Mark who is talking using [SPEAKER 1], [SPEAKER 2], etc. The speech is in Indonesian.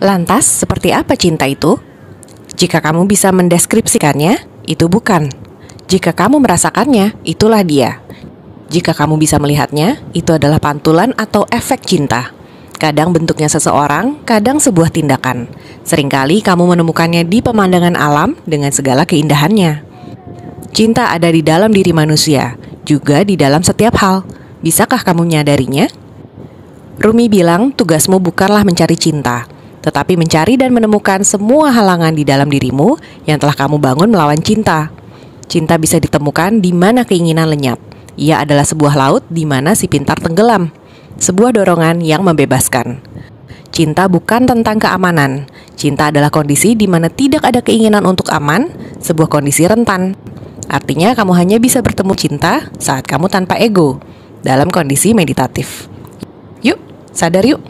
[SPEAKER 1] Lantas, seperti apa cinta itu? Jika kamu bisa mendeskripsikannya, itu bukan. Jika kamu merasakannya, itulah dia. Jika kamu bisa melihatnya, itu adalah pantulan atau efek cinta. Kadang bentuknya seseorang, kadang sebuah tindakan. Seringkali kamu menemukannya di pemandangan alam dengan segala keindahannya. Cinta ada di dalam diri manusia, juga di dalam setiap hal. Bisakah kamu menyadarinya? Rumi bilang, tugasmu bukanlah mencari cinta, tetapi mencari dan menemukan semua halangan di dalam dirimu yang telah kamu bangun melawan cinta. Cinta bisa ditemukan di mana keinginan lenyap. Ia adalah sebuah laut di mana si pintar tenggelam sebuah dorongan yang membebaskan. Cinta bukan tentang keamanan. Cinta adalah kondisi di mana tidak ada keinginan untuk aman, sebuah kondisi rentan. Artinya, kamu hanya bisa bertemu cinta saat kamu tanpa ego dalam kondisi meditatif. Yuk, sadar yuk!